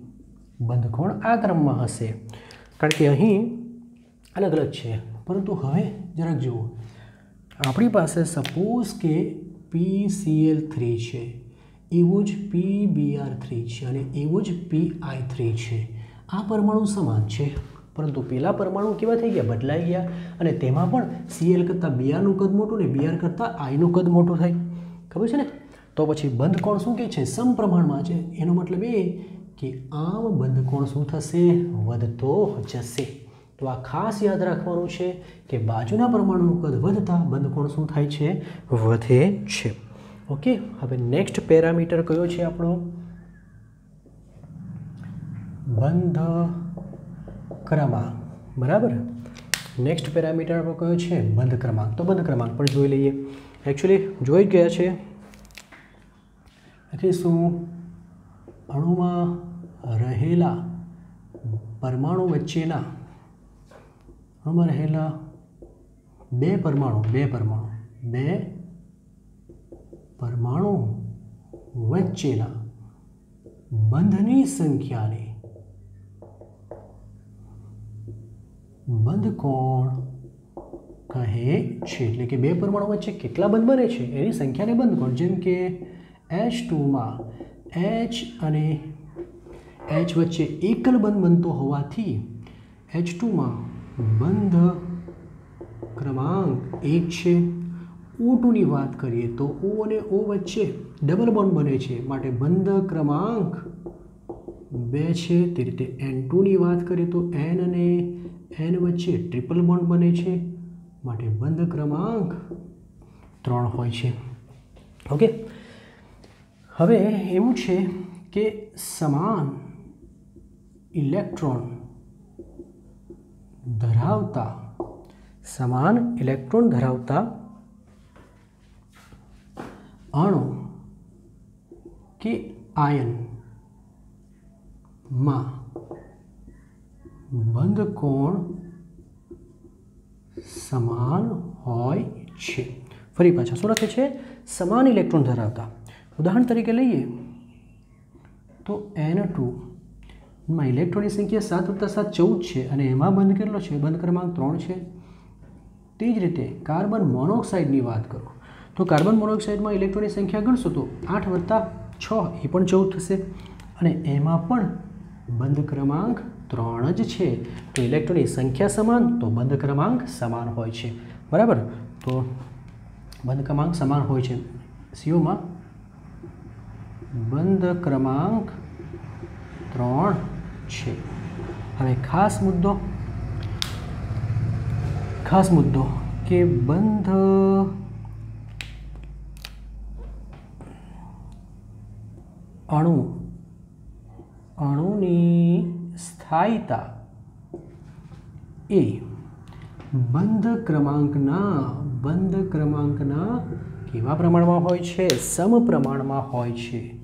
બંધ કોણ આ ક્રમમાં હશે? કારણ કે અહીં અલગ અલગ છે. પરંતુ હવે જરાક જુઓ. આપણી પાસે સપોઝ કે પી સીએલ થ્રી છે. એવું જ પી બીઆર થ્રી છે અને એવું જ પી આઈ થ્રી છે. આ પરમાણુ સમાન છે. પરંતુ પેલા પરમાણુ કેવા થઈ ગયા? બદલાઈ ગયા. અને તેમાં પણ સીએલ કરતાં બીઆરનું કદ મોટું ને બીઆર કરતાં આઈનું કદ મોટું થાય. ખબર છે ને? તો પછી બંધ કોણ શું કહે છે? સમપ્રમાણમાં છે. એનો મતલબ એ કે આમ બંધ કોણ શું થશે? વધતો જશે. તો આ ખાસ યાદ રાખવાનું છે કે બાજુના પરમાણુનું કદ વધતા બંધ કોણ શું થાય છે? વધે છે. ઓકે? હવે નેક્સ્ટ પેરામીટર કયો છે આપણો? બંધ ક્રમાંક બરાબર? નેક્સ્ટ પેરામીટર કયો છે? બંધ ક્રમાંક તો બંધ ક્રમાંક પણ જોઈ લઈએ. એકચ્યુઅલી જોઈ ગયા છે. લખીશું અણુમાં રહેલા પરમાણુ વચ્ચેના અણુમાં રહેલા બે પરમાણુ બે પરમાણુ બે પરમાણુ વચ્ચેના બંધની સંખ્યાને બંધ કોણ કહે છે? એટલે કે બે પરમાણુ વચ્ચે કેટલા બંધ બને છે? એની સંખ્યાને બંધ કોણ? જેમ કે એચ ટુમાં એચ અને એચ વચ્ચે એકલ બંધ બનતો હોવાથી એચ ટુમાં બંધ ક્રમાંક એક છે. ઓ ટુની વાત કરીએ તો ઓ અને ઓ વચ્ચે ડબલ બોન્ડ બને છે. માટે બંધ ક્રમાંક બે છે. તે રીતે એન ટુની વાત કરીએ તો એન અને એન વચ્ચે ટ્રિપલ બોન્ડ બને છે. માટે બંધ ક્રમાંક ત્રણ હોય છે. ઓકે હવે એવું છે કે સમાન ઇલેક્ટ્રોન ધરાવતા, સમાન ઇલેક્ટ્રોન ધરાવતા અણુ કે આયનમાં બંધ કોણ સમાન હોય છે. ફરી પાછા શું લખે છે? સમાન ઇલેક્ટ્રોન ધરાવતા. ઉદાહરણ તરીકે લઈએ તો એન ટુમાં ઇલેક્ટ્રોનની સંખ્યા સાત વત્તા સાત ચૌદ છે અને એમાં બંધ કેટલો છે? બંધ ક્રમાંક ત્રણ છે. તે જ રીતે કાર્બન મોનોક્સાઇડની વાત કરો. તો કાર્બન મોનોક્સાઇડમાં ઇલેક્ટ્રોનની સંખ્યા ગણશો તો આઠ વત્તા છ એ પણ ચૌદ થશે અને એમાં પણ બંધ ક્રમાંક ત્રણ જ છે. તો ઇલેક્ટ્રોનની સંખ્યા સમાન તો બંધ ક્રમાંક સમાન હોય છે. બરાબર? તો બંધ ક્રમાંક સમાન હોય છે. સીઓમાં બંધ ક્રમાંક ત્રણ છે. હવે ખાસ મુદ્દો. ખાસ મુદ્દો કે બંધ અણુ, અણુની સ્થાયીતા એ બંધ ક્રમાંકના બંધ ક્રમાંકના કેવા પ્રમાણમાં હોય છે? સમપ્રમાણમાં હોય છે.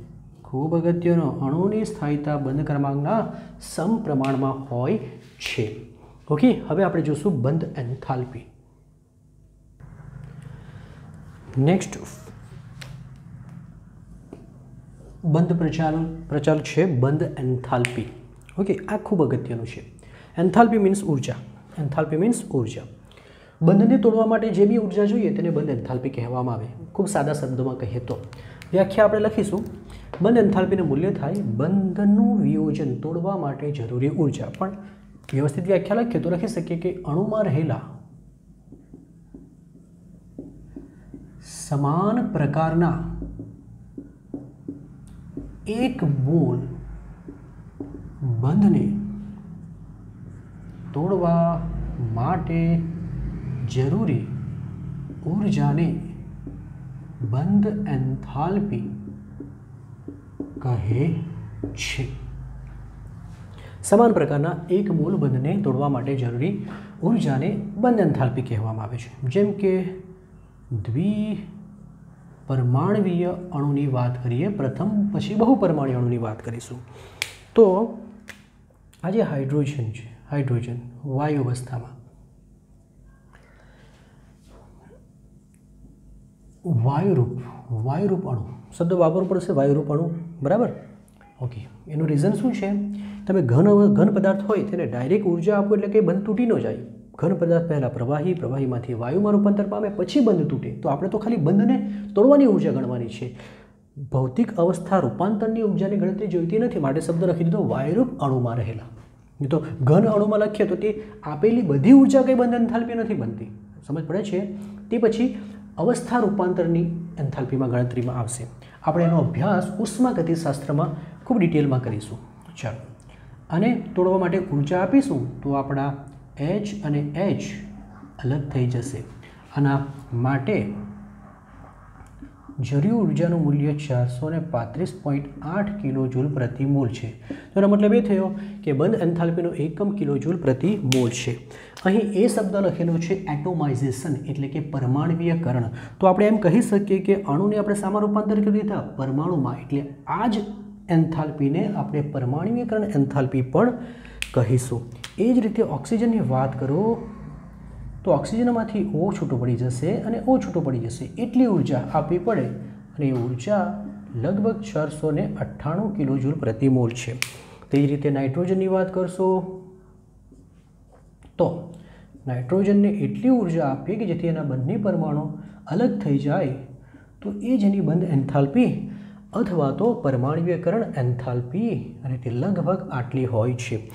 ખૂબ અગત્યનો અણુની સ્થાયીતા બંધ ક્રમાંકના સમપ્રમાણમાં હોય છે. ઓકે હવે આપણે જોશું બંધ એન્થાલ્પી. નેક્સ્ટ બંધ પ્રચાલન પ્રચાર છે બંધ એન્થાલ્પી. ઓકે આ ખૂબ અગત્યનું છે. એન્થાલ્પી મીન્સ ઊર્જા. એન્થાલ્પી મીન્સ ઊર્જા. બંધને તોડવા માટે જે બી ઊર્જા જોઈએ તેને બંધ એન્થાલ્પી કહેવામાં આવે. ખૂબ સાદા શબ્દોમાં કહીએ તો. વ્યાખ્યા આપણે લખીશું. બંધ એન્થાલ્પીનું મૂલ્ય થાય બંધનું વિયોજન તોડવા માટે જરૂરી ઊર્જા. પણ વ્યવસ્થિત વ્યાખ્યા લખીએ તો લખી શકીએ કે અણુમાં રહેલા સમાન પ્રકારના એક મોલ બંધને તોડવા માટે જરૂરી ઉર્જાને બંધ એન્થાલ્પી કહે છે. સમાન પ્રકારના એક મૂળ બંધને તોડવા માટે જરૂરી ઉર્જાને બંધ એન્થાલ્પી કહેવામાં આવે છે. જેમ કે દ્વિ પરમાણવીય અણુની વાત કરીએ, પ્રથમ પછી બહુપરમાણીય અણુની વાત કરીશું. તો આ જે હાઇડ્રોજન છે, હાઇડ્રોજન વાયુ અવસ્થામાં. વાયુરૂપ વાયુરૂપ અણુ, શબ્દ વાપરવો પડશે વાયુરૂપ અણુ. બરાબર? ઓકે એનું રીઝન શું છે? તમે ઘન ઘન પદાર્થ હોય તેને ડાયરેક્ટ ઊર્જા આપો એટલે કે બંધ તૂટી ન જાય. ઘન પદાર્થ પહેલાં પ્રવાહી, પ્રવાહીમાંથી વાયુમાં રૂપાંતર પામે, પછી બંધ તૂટે. તો આપણે તો ખાલી બંધને તોડવાની ઊર્જા ગણવાની છે. ભૌતિક અવસ્થા રૂપાંતરની ઉર્જાની ગણતરી જોઈતી નથી. માટે શબ્દ લખી દીધો, વાયુરૂપ અણુમાં રહેલા. તો ઘન અણુમાં લખીએ તો તે આપેલી બધી ઊર્જા કંઈ બંધ એન્થાલ્પી નથી બનતી. સમજ પડે છે? તે પછી અવસ્થા રૂપાંતરની એન્થાલ્પીમાં ગણતરીમાં આવશે. આપણે એનો અભ્યાસ ઉષ્માગતિશાસ્ત્રમાં ખૂબ ડિટેલમાં કરીશું. ચાલો. અને તોડવા માટે ઊર્જા આપીશું તો આપણા એચ અને એચ અલગ થઈ જશે. આના માટે જરૂરી ઉર્જાનું મૂલ્ય ચારસો ને પાંત્રીસ પોઈન્ટ આઠ કિલો જૂલ પ્રતિ મોલ છે. તો એનો મતલબ એ થયો કે બંધ એન્થાલ્પીનો એકમ કિલો જૂલ પ્રતિ મોલ છે. અહીં એ શબ્દ લખેલો છે એટોમાઇઝેશન એટલે કે પરમાણવીયકરણ. તો આપણે એમ કહી શકીએ કે અણુને આપણે સામા રૂપાંતર કરી દીધા? પરમાણુમાં. એટલે આ જ એન્થાલ્પીને આપણે પરમાણવીયકરણ એન્થાલ્પી પણ કહીશું. એ જ રીતે ઓક્સિજનની વાત કરો તો ઓક્સિજનમાંથી ઓ છૂટો પડી જશે અને ઓ છૂટો પડી જશે. એટલી ઊર્જા આપવી પડે અને એ ઊર્જા લગભગ ચારસો ને અઠ્ઠાણું કિલો જૂલ પ્રતિ મોલ છે. તે જ રીતે નાઇટ્રોજનની વાત કરશો તો નાઇટ્રોજનને એટલી ઊર્જા આપીએ કે જેથી એના બંને પરમાણુ અલગ થઈ જાય તો એ જ એની બંધ એન્થાલ્પી અથવા તો પરમાણ્વીયકરણ એન્થાલ્પી અને તે લગભગ આટલી હોય છે.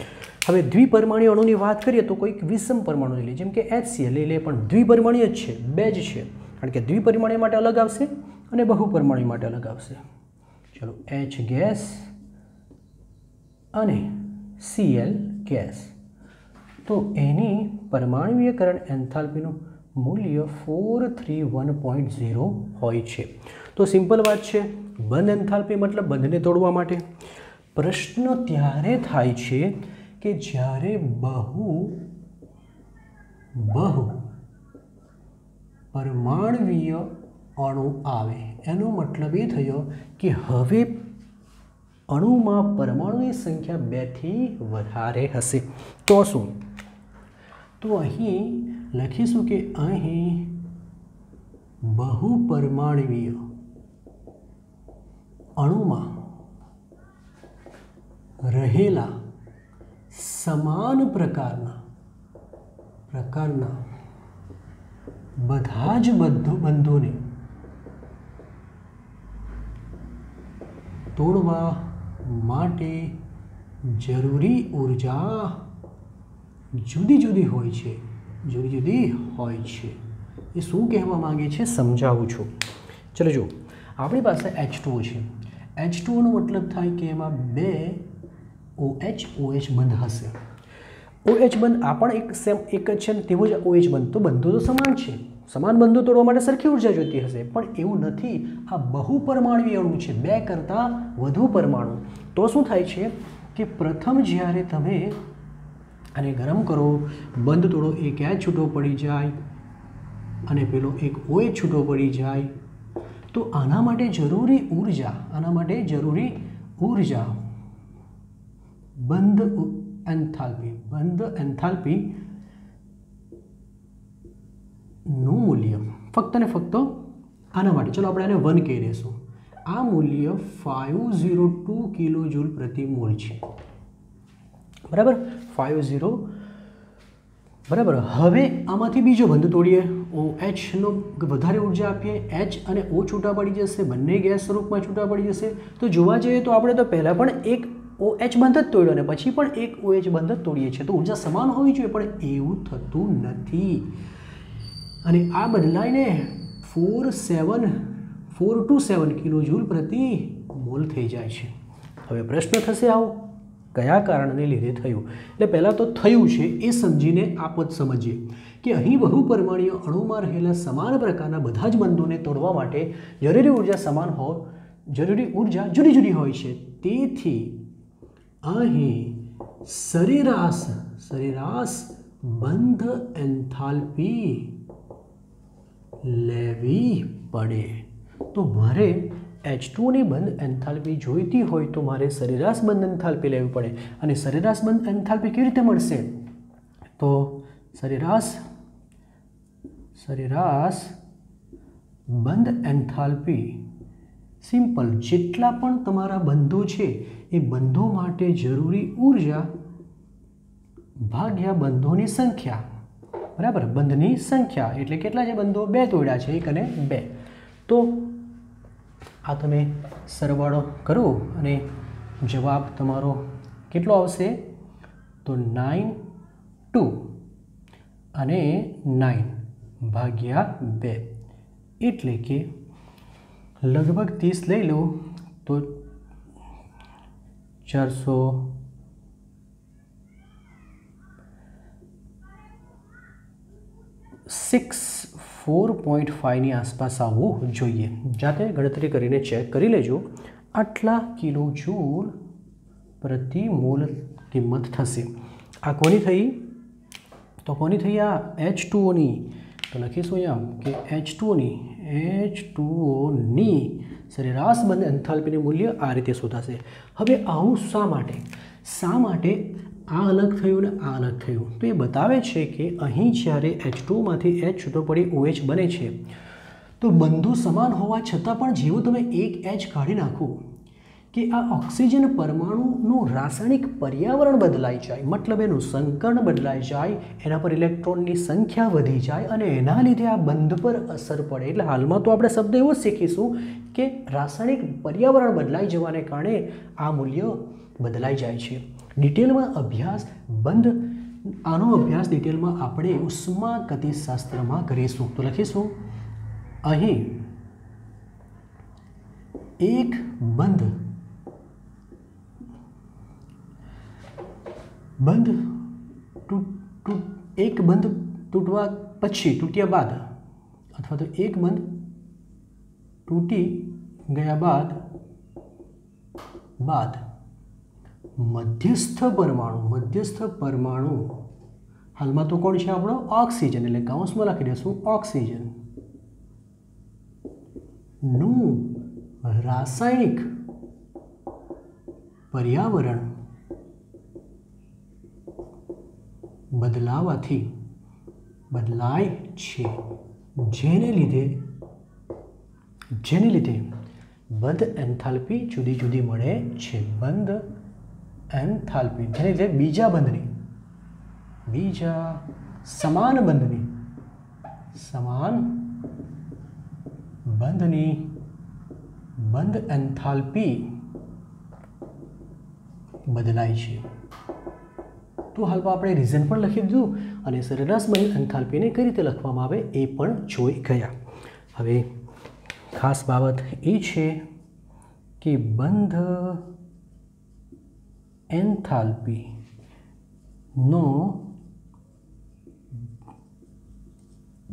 હવે દ્વિપરમાણીય અણુની વાત કરીએ તો કોઈક વિષમ પરમાણુ લઈ લે. જેમ કે એચસીએલ લઈ લે, પણ દ્વિપરમાણીય જ છે, બે જ છે. કારણ કે દ્વિપરિમાણીય માટે અલગ આવશે અને બહુપરમાણીય માટે અલગ આવશે. ચલો એચ ગેસ અને સીએલ ગેસ. તો એની પરમાણ્વીયકરણ એન્થાલ્પીનું મૂલ્ય four three one point zero હોય છે. તો સિમ્પલ વાત છે બંધ એન્થાલ્પી મતલબ બંધને તોડવા માટે? પ્રશ્ન ત્યારે થાય છે કે જ્યારે બહુ બહુ પરમાણવીય અણુ આવે, એનો મતલબ એ થયો કે હવે અણુમાં પરમાણુની સંખ્યા બેથી વધારે હશે. તો શું? તો અહીં લખીશું કે અહીં બહુ પરમાણવીય અણુમાં રહેલા સમાન પ્રકારના પ્રકારના બધા જ બંધો, બંધોને તોડવા માટે જરૂરી ઊર્જા જુદી જુદી હોય છે, જુદી જુદી હોય છે. એ શું કહેવા માંગે છે સમજાવું છું. ચલો જો આપણી પાસે એચ છે. એચ ટુનો મતલબ થાય કે એમાં બે ઓ એચ ઓ એચ બંધ હશે. ઓ એચ બંધ આ પણ એક સેમ એક જ છે ને તેવો જ ઓ એચ બંધ. તો બંધો તો સમાન છે. સમાન બંધો તોડવા માટે સરખી ઊર્જા જોઈતી હશે. પણ એવું નથી. આ બહુ પરમાણુય અણુ છે. બે કરતાં વધુ પરમાણુ. તો શું થાય છે કે પ્રથમ જ્યારે તમે આને ગરમ કરો, બંધ તોડો એક એચ છૂટો પડી જાય. અને પેલો એક ઓએ છૂટો પડી જાય. તો આના માટે જરૂરી ઊર્જા, આના માટે જરૂરી ઊર્જા. બંધ એન્થાલ્પી બંધ એન્થાલ્પી નું મૂલ્ય. ફક્ત ને ફક્ત આના માટે. ચલો આપણે આને વન કહી દઈશું. આ મૂલ્ય five zero two kilo joule પ્રતિ મોલ છે. બરાબર? ફાઇવ ઝીરો બરાબર. હવે આમાંથી બીજો બંધ તોડીએ. ઓ એચનો વધારે ઊર્જા આપીએ. એચ અને ઓ છૂટા પડી જશે. બંને ગેસ સ્વરૂપમાં છૂટા પડી જશે. તો જોવા જઈએ તો આપણે તો પહેલાં પણ એક ઓ એચ બંધ જ તોડ્યો અને પછી પણ એક ઓ એચ બંધ જ તોડીએ છીએ. તો ઊર્જા સમાન હોવી જોઈએ, પણ એવું થતું નથી. અને આ બદલાઈને four seven, four two seven kilo joule પ્રતિ મોલ થઈ જાય છે. હવે પ્રશ્ન થશે આવો. કયા કારણને લીધે થયું? એટલે પહેલાં તો થયું છે એ સમજીને આપ સમજીએ કે અહીં બહુપરિમાણીય અણુમાં રહેલા સમાન પ્રકારના બધા જ બંધોને તોડવા માટે જરૂરી ઊર્જા સમાન હો, જરૂરી ઊર્જા જુદી જુદી હોય છે. તેથી અહીં સરેરાશ સરેરાશ બંધ એન્થાલ્પી લેવી પડે. તો મારે એચ ટુની બંધ એન્થાલ્પી જોઈતી હોય તો મારે સરેરાશ બંધ એન્થાલ્પી લેવી પડે. અને સરેરાશ બંધ એન્થાલ્પી કેવી રીતે મળશે? તો સરેરાશ સરેરાશ બંધ એન્થાલ્પી સિમ્પલ. જેટલા પણ તમારા બંધો છે, એ બંધો માટે જરૂરી ઊર્જા ભાગ્યા બંધોની સંખ્યા. બરાબર? બંધની સંખ્યા. એટલે કેટલા છે બંધો? બે તોડ્યા છે, એક અને બે. તો આ તમે સરવાળો કરો અને જવાબ તમારો કેટલો આવશે? તો નાઇન ટુ અને નાઇન ભાગ્યા બે. એટલે કે લગભગ ત્રીસ લઈ લો તો ચારસો સિક્સ ફોર પોઈન્ટ ફાઇવની આસપાસ આવવું જોઈએ. જાતે ગણતરી કરીને ચેક કરી લેજો. આટલા કિલો જૂલ પ્રતિ મોલ કિંમત થશે. આ કોની થઈ? તો કોની થઈ આ એચ ટુઓની તો લખીશું અહીંયા કે એચ ટુઓની એચ ટુઓની સરેરાશ બંને એન્થાલ્પીનું મૂલ્ય આ રીતે શોધાશે. હવે આવું શા માટે? શા માટે આ અલગ થયું ને આ અલગ થયું. તો એ બતાવે છે કે અહીં જ્યારે એચ ટુમાંથી એચ છૂટો પડી ઓએચ બને છે, તો બંધુ સમાન હોવા છતાં પણ જેવું તમે એક એચ કાઢી નાખો કે આ ઓક્સિજન પરમાણુનું રાસાયણિક પર્યાવરણ બદલાઈ જાય, મતલબ એનું સંકરણ બદલાઈ જાય, એના પર ઇલેક્ટ્રોનની સંખ્યા વધી જાય અને એના લીધે આ બંધ પર અસર પડે. એટલે હાલમાં તો આપણે શબ્દ એવો શીખીશું કે રાસાયણિક પર્યાવરણ બદલાઈ જવાને કારણે આ મૂલ્ય બદલાઈ જાય છે. ડિટેલમાં અભ્યાસ બંધ. આનો અભ્યાસ ડિટેલમાં આપણે ઉષ્મા ગતિશાસ્ત્રમાં કરીશું. તો લખીશું. અહીં એક બંધ. બંધ તૂટ તૂટ એક બંધ તૂટવા પછી, તૂટ્યા બાદ, અથવા તો એક બંધ તૂટી ગયા બાદ બાદ મધ્યસ્થ પરમાણુ મધ્યસ્થ પરમાણુ. હાલમાં તો કોણ છે આપણો? ઓક્સિજન. એટલે કાઉન્સમાં લખી દઈશું ઓક્સિજન. નું રાસાયણિક પર્યાવરણ બદલાવાથી બદલાય છે. જેને લીધે જેને લીધે બંધ એન્થાલ્પી જુદી જુદી મળે છે. બંધ એન્થાલ્પી, જેને લીધે બીજા બંધની. બીજા સમાન બંધની. સમાન બંધની બંધ એન્થાલ્પી બદલાય છે. તો હાલમાં આપણે રીઝન પણ લખી દીધું અને સરેરાશ બંધ એન્થાલ્પીને કઈ રીતે લખવામાં આવે એ પણ જોઈ ગયા. હવે ખાસ બાબત એ છે કે બંધ એન્થાલ્પીનો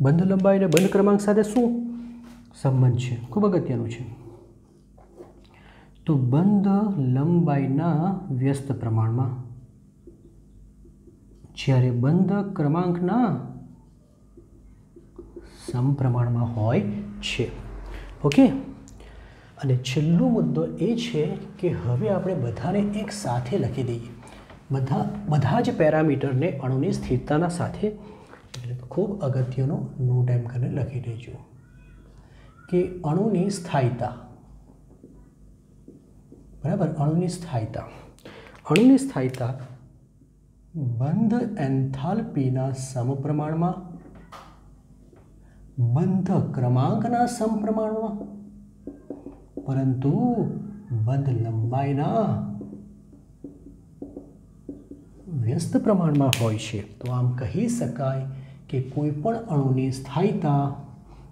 બંધ લંબાઈ અને બંધ ક્રમાંક સાથે શું સંબંધ છે? ખૂબ અગત્યનું છે. તો બંધ લંબાઈના વ્યસ્ત પ્રમાણમાં જ્યારે બંધ ક્રમાંકના સમપ્રમાણમાં હોય છે. ઓકે? અને છેલ્લો મુદ્દો એ છે કે હવે આપણે બધાને એક સાથે લખી દઈએ. બધા બધા જ પેરામીટરને અણુની સ્થિરતાના સાથે ખૂબ અગત્યનો નોટ એમ કરીને લખી દેજો. કે અણુની સ્થાયીતા. બરાબર? અણુની સ્થાયીતા. અણુની સ્થાયીતા બંધ એન્થાલ્પીના સમપ્રમાણમાં, બંધ ક્રમાંકના સમપ્રમાણમાં પરંતુ બંધ લંબાઈના વ્યસ્ત પ્રમાણમાં હોય છે. તો આમ કહી શકાય કે કોઈ પણ અણુની સ્થાયીતા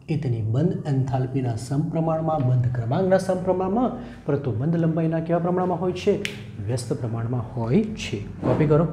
એ તેની બંધ એન્થાલ્પીના સમપ્રમાણમાં, બંધ ક્રમાંકના સમપ્રમાણમાં, પરંતુ બંધ લંબાઈના કેવા પ્રમાણમાં હોય છે? વ્યસ્ત પ્રમાણમાં હોય છે. કોપી કરો.